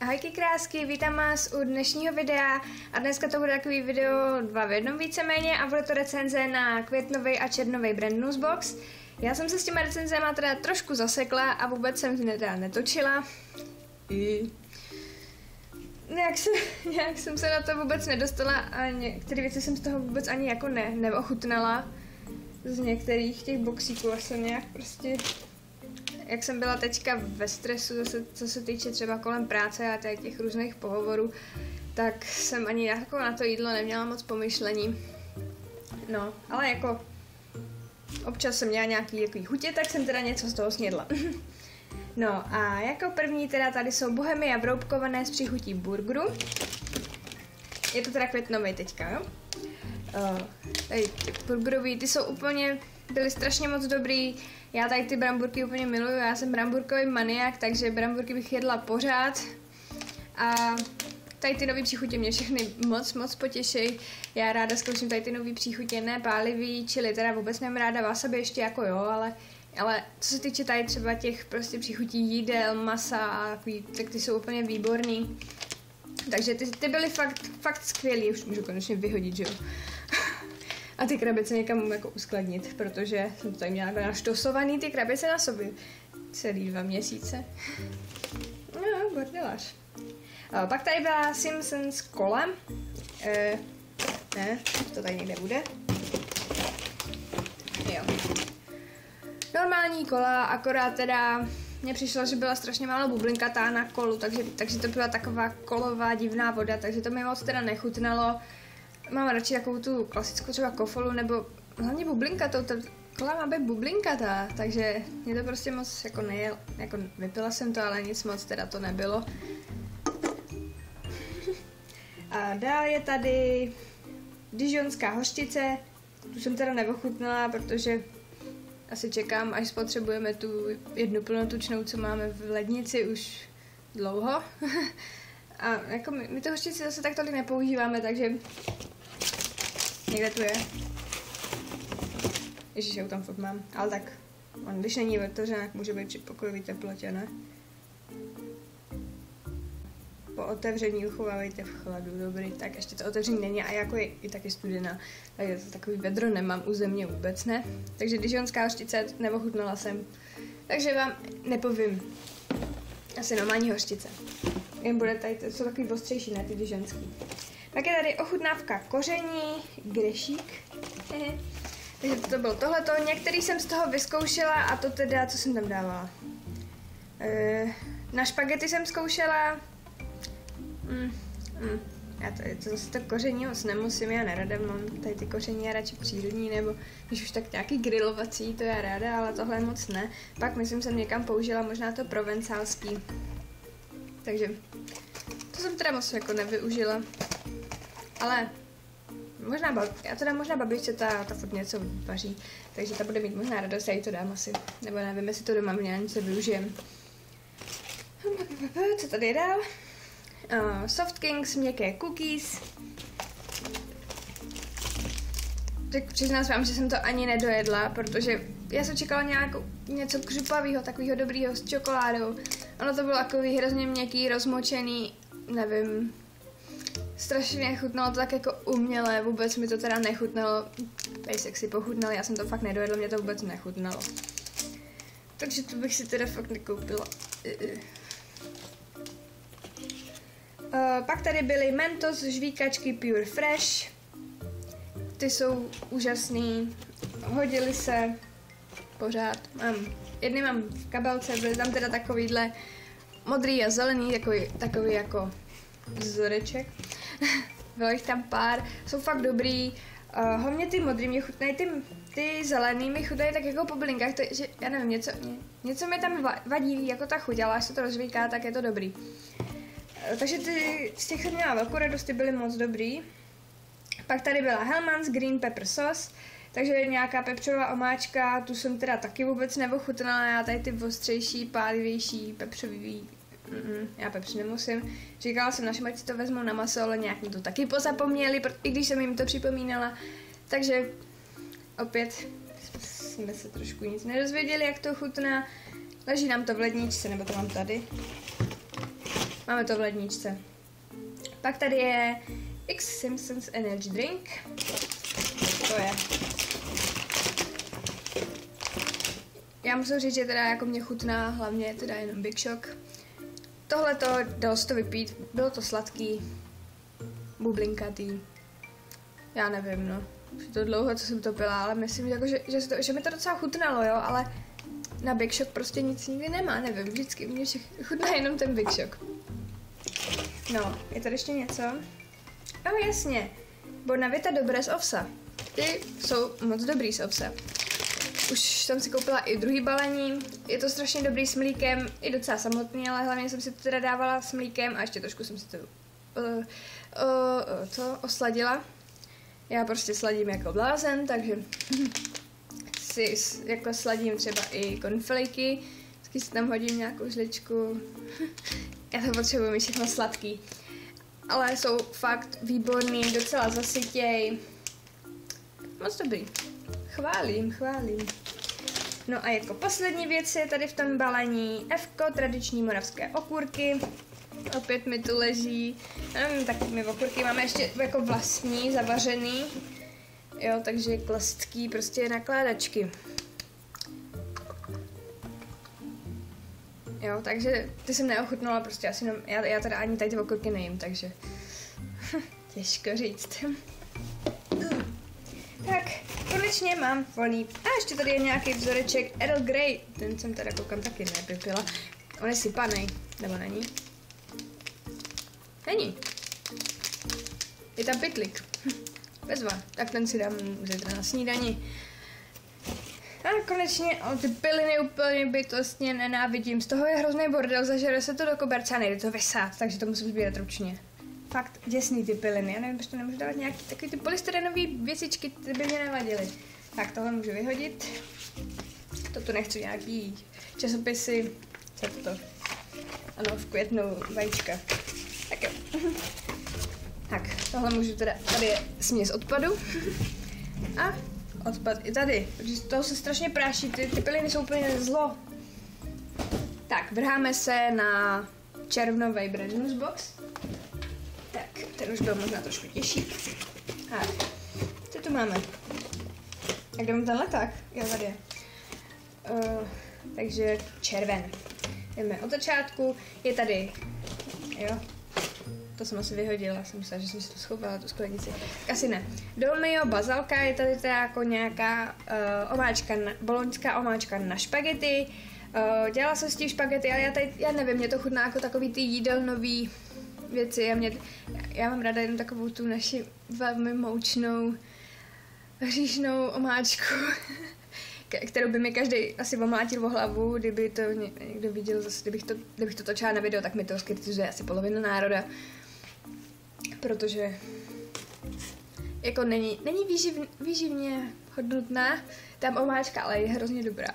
Ahojky krásky, vítám vás u dnešního videa a dneska to bude takový video dva v jednom víceméně a bude to recenze na květnový a černový brand Newsbox. Já jsem se s těma recenzema teda trošku zasekla a vůbec jsem teda netočila. I... Nějak jsem, nějak jsem se na to vůbec nedostala a některé věci jsem z toho vůbec ani jako ne, neochutnala. Z některých těch boxíků a jsem nějak prostě jak jsem byla teďka ve stresu, zase, co se týče třeba kolem práce a těch různých pohovorů, tak jsem ani jako na to jídlo neměla moc pomyšlení. No, ale jako občas jsem měla nějaký jako chutě, tak jsem teda něco z toho snědla. no a jako první teda tady jsou bohemy a vroubkované s příchutí burgeru. Je to teda květnový teďka, jo? Uh, tady burgerový, ty jsou úplně, byly strašně moc dobrý, já tady ty bramburky úplně miluju, já jsem bramburkový maniak, takže bramburky bych jedla pořád. A tady ty nový příchutě mě všechny moc, moc potěší. Já ráda zkouším tady ty nový příchutě, ne pálivý, čili teda vůbec nemám ráda wasabi ještě jako jo, ale ale co se týče tady třeba těch prostě příchutí jídel, masa a takový, tak ty jsou úplně výborný. Takže ty, ty byly fakt, fakt skvělý, už můžu konečně vyhodit, že jo a ty krabice někam jako uskladnit, protože jsem to tady měla jako naštosovaný ty krabice na sobě celý dva měsíce. No, bordelář. A pak tady byla Simpsons kola. E, ne, to tady někde bude. Jo. Normální kola, akorát teda mně přišlo, že byla strašně málo bublinkatá na kolu, takže, takže to byla taková kolová divná voda, takže to mi moc teda nechutnalo. Mám radši takovou tu klasickou třeba kofolu, nebo hlavně bublinkatou, ta kola má být bublinkatá, takže mě to prostě moc jako nejel, jako vypila jsem to, ale nic moc teda to nebylo. A dál je tady Dijonská hořčice, tu jsem teda neochutnala, protože asi čekám, až spotřebujeme tu jednu plnotučnou, co máme v lednici už dlouho. A jako my, my to hořčici zase tak tolik nepoužíváme, takže Někde tu je. Ježíš, já tam furt mám. Ale tak, on když není tak může být při pokojový teplotě, ne? Po otevření uchovávejte v chladu, dobrý. Tak ještě to otevření není a jako je i taky studená. Takže to takový vedro nemám u země vůbec, ne? Takže když on hořčice neochutnala jsem. Takže vám nepovím. Asi normální hořčice. Jen bude tady, to jsou takový ostřejší, ne ty dižonský. Pak je tady ochutnávka koření, grešík. Takže to bylo tohleto. Některý jsem z toho vyzkoušela a to teda, co jsem tam dávala. E, na špagety jsem zkoušela. Mm, mm. Já to, to zase to koření moc nemusím, já nerada mám tady ty koření, já radši přírodní, nebo když už tak nějaký grilovací, to já ráda, ale tohle moc ne. Pak myslím, jsem někam použila možná to provencálský. Takže to jsem teda moc jako nevyužila. Ale možná, bab, já to dám možná babičce, ta, ta furt něco vaří, takže ta bude mít možná radost, já jí to dám asi. Nebo nevím, jestli to doma nějak něco využijem. Co tady dál? Uh, Soft Kings, měkké cookies. Tak přiznám vám, že jsem to ani nedojedla, protože já jsem čekala nějakou, něco křupavého, takového dobrýho s čokoládou. Ono to bylo takový hrozně měkký, rozmočený, nevím, strašně chutnalo to tak jako umělé, vůbec mi to teda nechutnalo. Pejsek si pochutnal, já jsem to fakt nedojedla, mě to vůbec nechutnalo. Takže to bych si teda fakt nekoupila. Uh, pak tady byly Mentos žvíkačky Pure Fresh. Ty jsou úžasný, hodili se pořád. Mám, jedny mám v kabelce, byly tam teda takovýhle modrý a zelený, takový, takový jako vzoreček. Bylo jich tam pár, jsou fakt dobrý. Uh, hlavně ty modrý mě chutnají, ty, ty zelený mi chutnají tak jako po bylinkách, to, já nevím, něco, ně, něco mi tam vadí, jako ta chuť, ale až se to rozvíká, tak je to dobrý. Uh, takže ty, z těch měla velkou radost, ty byly moc dobrý. Pak tady byla Hellmann's Green Pepper Sauce, takže nějaká pepřová omáčka, tu jsem teda taky vůbec neochutnala, já tady ty ostřejší, pálivější, pepřový Mm-mm, já pepř nemusím. Říkala jsem našim, ať si to vezmu na maso, ale nějak mi to taky pozapomněli, i když jsem jim to připomínala. Takže opět jsme se trošku nic nedozvěděli, jak to chutná. Leží nám to v ledničce, nebo to mám tady. Máme to v ledničce. Pak tady je X Simpsons Energy Drink. To je. Já musím říct, že teda jako mě chutná hlavně teda jenom Big Shock. Tohle to dalo se to vypít, bylo to sladký, bublinkatý. Já nevím, no. Už to dlouho, co jsem to pila, ale myslím, jako, že, že, to, že mi to docela chutnalo, jo, ale na Big Shock prostě nic nikdy nemá, nevím, vždycky mě chutná jenom ten Big Shock. No, je tady ještě něco? Oh, jasně. Bonavita dobré z ovsa. Ty jsou moc dobrý z ovsa. Už jsem si koupila i druhý balení, je to strašně dobrý s mlíkem, i docela samotný, ale hlavně jsem si to teda dávala s mlíkem a ještě trošku jsem si to uh, uh, to osladila. Já prostě sladím jako blázen, takže si jako sladím třeba i konflejky, vždycky si tam hodím nějakou žličku. Já to potřebuji mít všechno sladký. Ale jsou fakt výborný, docela zasytěj. Moc dobrý. Chválím, chválím. No a jako poslední věc je tady v tom balení Fko, tradiční moravské okurky. Opět mi tu leží. Um, my okurky máme ještě jako vlastní, zavařený. Jo, takže klasický prostě nakládačky. Jo, takže ty jsem neochutnala prostě asi já, já teda ani tady ty okurky nejím, takže těžko říct. Konečně mám volný. A ještě tady je nějaký vzoreček Earl Grey, ten jsem teda koukám taky nevypila. On je sypaný, nebo není? Není. Je tam pytlik. Bezva, tak ten si dám zítra na snídani. A konečně o ty piliny úplně bytostně nenávidím. Z toho je hrozný bordel, zažere se to do koberce a nejde to vysát, takže to musím sbírat ručně. Fakt děsný ty piliny, já nevím, proč to nemůžu dávat nějaký takový ty polystyrenové věcičky, ty by mě nevadily. Tak tohle můžu vyhodit. Toto nechci nějaký časopisy. Co to? Ano, v květnu vajíčka. Tak jo. Tak, tohle můžu teda, tady je směs odpadu. A odpad i tady, protože toho se strašně práší, ty, ty piliny jsou úplně zlo. Tak, vrháme se na červnový Brandon's box. Ten už byl možná trošku těžší. A co tu máme? Jak jdeme ten leták? Jo, tady. Uh, takže červen. Jdeme od začátku, je tady, jo, to jsem asi vyhodila, jsem myslela, že jsem si to schovala, tu sklenici. Asi ne. Dolmio bazalka je tady teda jako nějaká uh, omáčka, na, boloňská omáčka na špagety. Uh, dělala jsem s tím špagety, ale já, tady, já nevím, mě to chutná jako takový ty jídelnový věci. Já, mě, já mám ráda jenom takovou tu naši velmi moučnou hříšnou omáčku, kterou by mi každý asi omlátil o hlavu, kdyby to někdo viděl, zase, kdybych, to, kdybych to točila na video, tak mi to skritizuje asi polovina národa protože jako není, není výživ, výživně hodnotná, tam omáčka, ale je hrozně dobrá.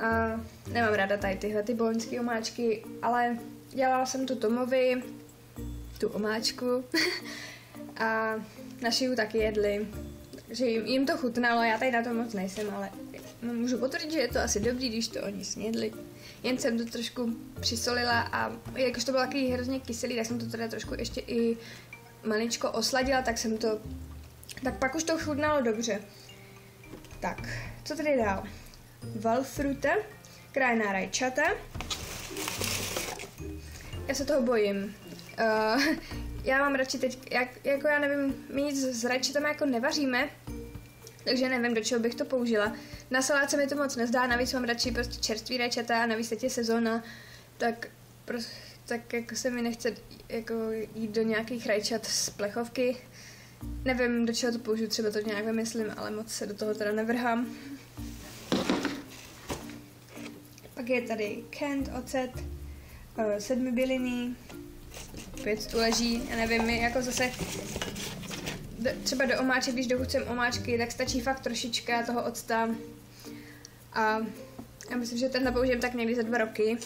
A nemám ráda tady tyhle ty boloňské omáčky, ale dělala jsem tu Tomovi, tu omáčku a naši ju taky jedli, že jim, jim to chutnalo, já tady na to moc nejsem, ale můžu potvrdit, že je to asi dobrý, když to oni snědli. Jen jsem to trošku přisolila a jakož to bylo takový hrozně kyselý, tak jsem to teda trošku ještě i maličko osladila, tak jsem to, tak pak už to chutnalo dobře. Tak, co tady dál? Valfruta, krajná rajčata. Já se toho bojím. Uh, já mám radši teď, jak, jako já nevím, my nic s rajčatama jako nevaříme, takže nevím, do čeho bych to použila. Na salát se mi to moc nezdá, navíc mám radši prostě čerstvý rajčata, navíc teď je sezóna, tak, prostě, tak jako se mi nechce jako jít do nějakých rajčat z plechovky. Nevím, do čeho to použiju, třeba to nějak vymyslím, ale moc se do toho teda nevrhám. Pak je tady Kent, ocet, sedmi byliny, pět tu leží, já nevím, jako zase třeba do omáček, když dochucem omáčky, tak stačí fakt trošička toho octa. A já myslím, že tenhle použijem tak někdy za dva roky.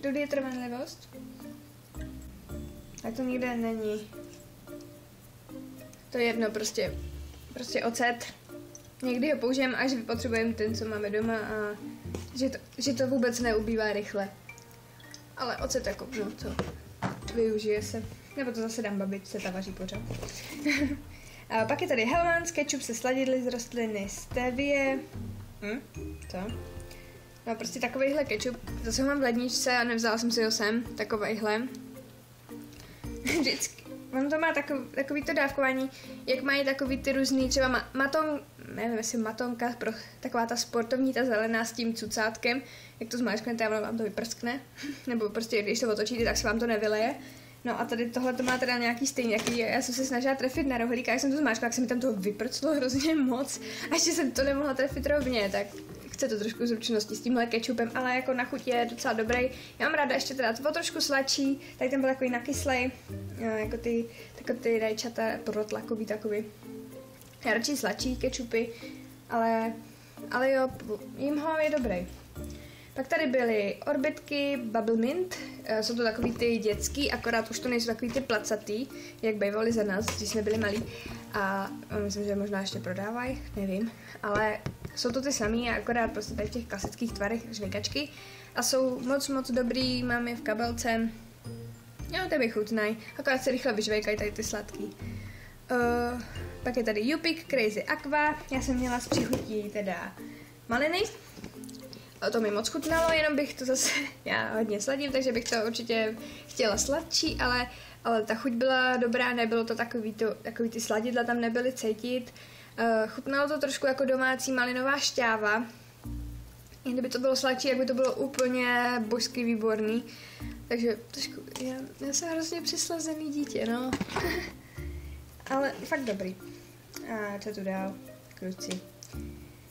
Kdy je trvanlivost? Tak to nikde není. To je jedno, prostě, prostě ocet. Někdy ho použijem, až potřebujeme ten, co máme doma a že to, že to vůbec neubývá rychle. Ale ocet jako, no to využije se. Nebo to zase dám babičce, ta vaří pořád. a pak je tady Hellmann's ketchup se sladidly z rostliny stevie. Hm? Co? No prostě takovýhle ketchup, zase ho mám v ledničce a nevzala jsem si ho sem, takovýhle. Vždycky. On to má takový, takový to dávkování, jak mají takový ty různý, třeba ma, maton, nevím jestli matonka, pro, taková ta sportovní, ta zelená s tím cucátkem, jak to zmáčknete a vám to vyprskne, nebo prostě když to otočíte, tak se vám to nevyleje. No a tady tohle to má teda nějaký stejný, jaký já jsem se snažila trefit na rohlíka, jak jsem to zmáčkla, tak se mi tam toho vyprclo hrozně moc. A ještě jsem to nemohla trefit rovně, tak chce to trošku zručnosti s tímhle kečupem, ale jako na chuť je docela dobrý. Já mám ráda ještě teda to trošku sladší, tady ten byl takový nakyslej, jako ty, jako ty rajčata protlakový takový. Já radši sladší kečupy, ale, ale jo, jim ho je dobrý. Pak tady byly orbitky Bubble Mint, eh, jsou to takový ty dětský, akorát už to nejsou takový ty placatý, jak bývaly za nás, když jsme byli malí. A eh, myslím, že možná ještě prodávají, nevím. Ale jsou to ty samý, akorát prostě tady v těch klasických tvarech žvejkačky. A jsou moc, moc dobrý, mám je v kabelce. Jo, to mi chutnají, akorát se rychle vyžvejkají tady ty sladký. Uh, pak je tady Jupik Crazy Aqua, já jsem měla s přichutí teda maliny, a to mi moc chutnalo, jenom bych to zase, já hodně sladím, takže bych to určitě chtěla sladší, ale, ale ta chuť byla dobrá, nebylo to takový, to, takový ty sladidla tam nebyly cítit. Uh, chutnalo to trošku jako domácí malinová šťáva. Kdyby to bylo sladší, jak by to bylo úplně božsky výborný. Takže trošku, já, já jsem hrozně přislazený dítě, no. ale fakt dobrý. A co tu dál? Kruci.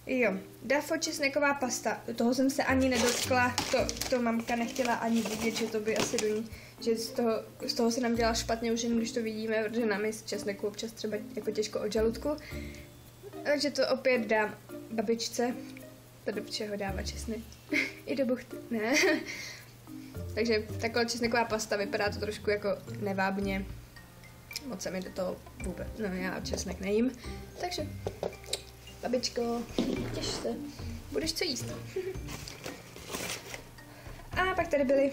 Jo, Dafo česneková pasta, toho jsem se ani nedotkla, to, to mamka nechtěla ani vidět, že to by asi do ní, že z toho, z toho se nám dělá špatně už jen když to vidíme, protože nám je česneku občas třeba jako těžko od žaludku. Takže to opět dám babičce, to do čeho dává česnek. I do buchty, ne. Takže taková česneková pasta vypadá to trošku jako nevábně. Moc se mi do toho vůbec, no já česnek nejím. Takže Babičko, těž se. Budeš co jíst. a pak tady byly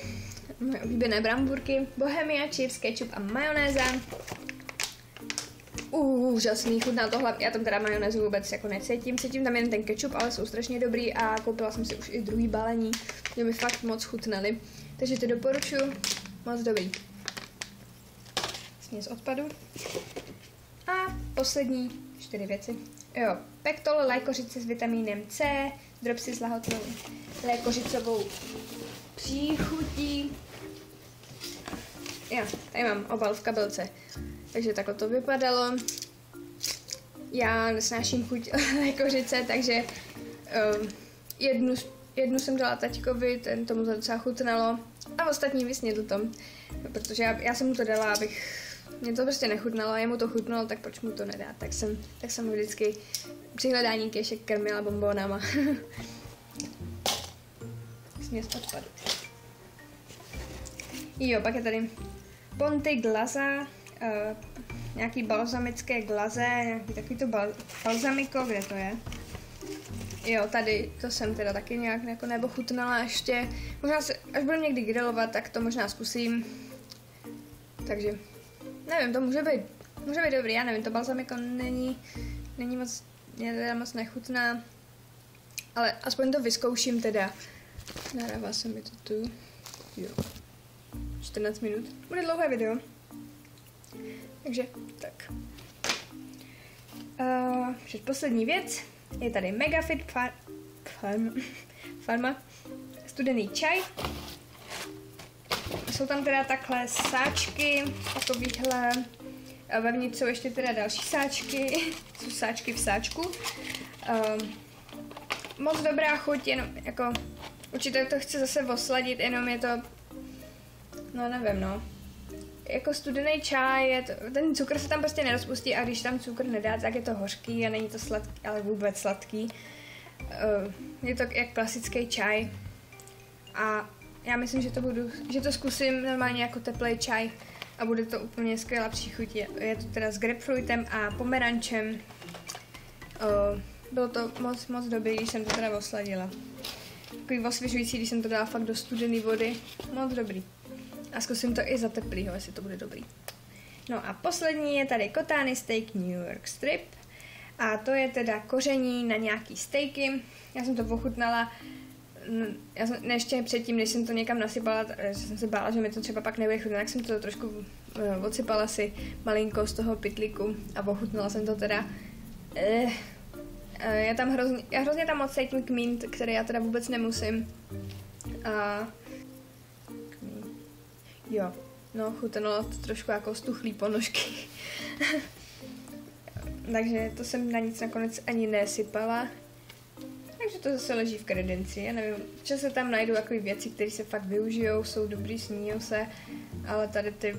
moje oblíbené bramburky, bohemia, chips, ketchup a majonéza. Úžasný, chutná to hlavně, já tam teda majonézu vůbec jako necítím, cítím tam jen ten ketchup, ale jsou strašně dobrý a koupila jsem si už i druhý balení, mě mi fakt moc chutnaly, takže to doporučuji, moc dobrý. Směs odpadu. A poslední čtyři věci. Jo, pektol, lékořice s vitamínem C, dropsy s lahotnou lékořicovou příchutí. Jo, tady mám obal v kabelce. Takže takhle to vypadalo. Já nesnáším chuť lékořice, takže um, jednu, jednu jsem dala taťkovi, ten tomu to docela chutnalo. A ostatní vysnědl tom, protože já, já jsem mu to dala, abych mě to prostě nechutnalo, jemu to chutnalo, tak proč mu to nedát? Tak jsem, tak jsem vždycky při hledání kešek krmila bombonama. Směs odpadu. Jo, pak je tady Ponty glaza, uh, nějaký balzamické glaze, nějaký takový to bal, balzamiko, kde to je? Jo, tady to jsem teda taky nějak jako nebo chutnala ještě. Možná se, až budu někdy grillovat, tak to možná zkusím. Takže Nevím, to může být, může být dobrý, já nevím, to balzamiko není, není moc, mě teda moc nechutná, ale aspoň to vyzkouším teda. Nahrává se mi to tu. Jo. 14 minut. Bude dlouhé video. Takže, tak. Uh, poslední věc. Je tady Megafit far, farm, Farma studený čaj jsou tam teda takhle sáčky, takovýhle, a vevnitř jsou ještě teda další sáčky, jsou sáčky v sáčku. Um, moc dobrá chuť, jenom jako, určitě to chci zase osladit, jenom je to, no nevím no, jako studený čaj, je to, ten cukr se tam prostě nerozpustí a když tam cukr nedá, tak je to hořký a není to sladký, ale vůbec sladký. Uh, je to jak klasický čaj a já myslím, že to budu, že to zkusím normálně jako teplý čaj a bude to úplně skvělá příchuť. Je, je to teda s grapefruitem a pomerančem. O, bylo to moc, moc dobrý, když jsem to teda osladila. takový osvěžující, když jsem to dala fakt do studené vody. Moc dobrý. A zkusím to i za teplýho, jestli to bude dobrý. No a poslední je tady Kotány Steak New York Strip. A to je teda koření na nějaký stejky. Já jsem to ochutnala já jsem, ne, ještě předtím, než jsem to někam nasypala, jsem se bála, že mi to třeba pak nebude chutnat, tak jsem to trošku uh, odsypala si malinko z toho pitliku a ochutnala jsem to teda. Eh, uh, já tam hrozně, já hrozně tam moc cítím kmín, který já teda vůbec nemusím. A jo, no chutnalo to trošku jako stuchlý ponožky. Takže to jsem na nic nakonec ani nesypala. Takže to zase leží v kredenci, já nevím, že se tam najdou takové věci, které se fakt využijou, jsou dobrý, sníjou se, ale tady ty,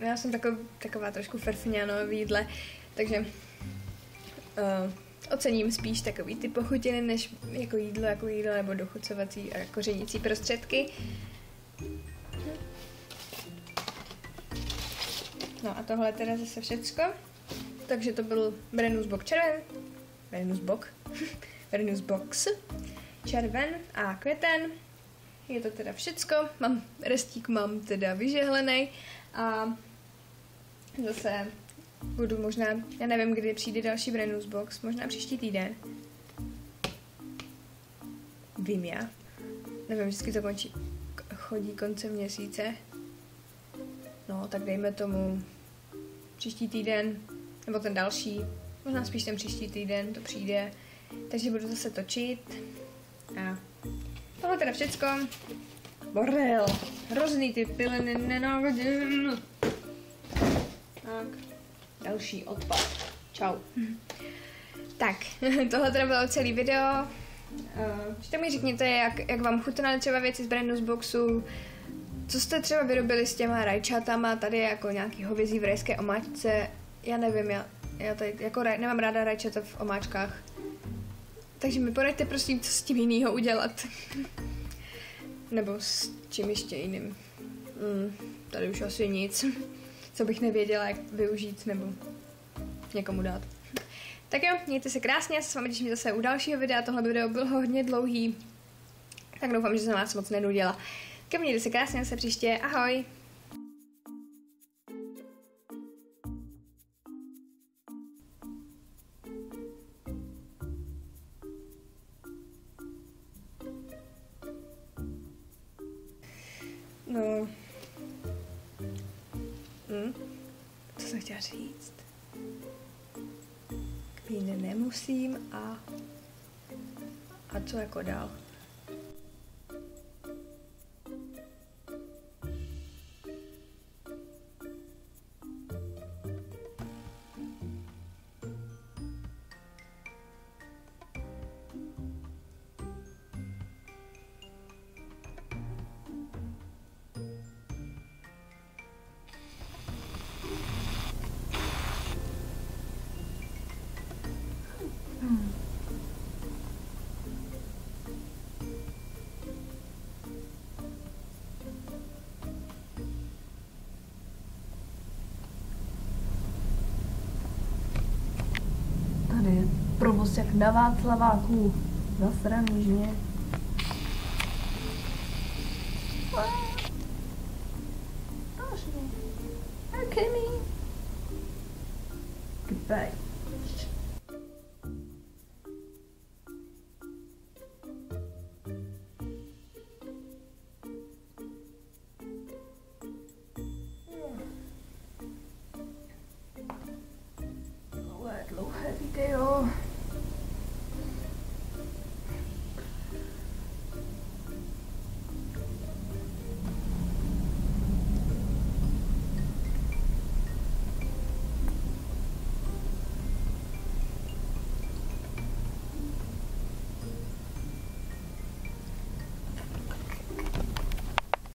já jsem taková, taková trošku ferfňáno v jídle, takže uh, ocením spíš takový ty pochutiny, než jako jídlo, jako jídlo, nebo dochucovací a kořenící prostředky. No a tohle teda zase všecko. Takže to byl Brennus Bok červen. Brennus Bok. Brennus Box. Červen a květen. Je to teda všecko. Mám restík, mám teda vyžehlený. A zase budu možná, já nevím, kdy přijde další Brennus Box, možná příští týden. Vím já. Nevím, vždycky to končí, chodí koncem měsíce. No, tak dejme tomu příští týden, nebo ten další, možná spíš ten příští týden to přijde, takže budu zase točit a tohle teda všecko. Borel, hrozný ty piliny, nenávidím. Tak, další odpad. Čau. Tak, tohle teda bylo celý video. Uh, mi řekněte, jak, jak vám chutnaly třeba věci z brandu z boxu, co jste třeba vyrobili s těma rajčatama, tady jako nějaký hovězí v rajské omáčce, já nevím, já, já tady jako raj, nemám ráda rajčata v omáčkách. Takže mi poraďte prosím, co s tím jinýho udělat. Nebo s čím ještě jiným. Mm, tady už asi nic, co bych nevěděla, jak využít nebo někomu dát. Tak jo, mějte se krásně, s vámi těším zase u dalšího videa, tohle video bylo hodně dlouhý, tak doufám, že jsem vás moc nenudila. Tak mějte se krásně, se příště, ahoj! No. Hm? Co jsem chtěla říct? Kvíny nemusím a... A co jako dál? Provoz jak na Václaváku. Zasraný, že?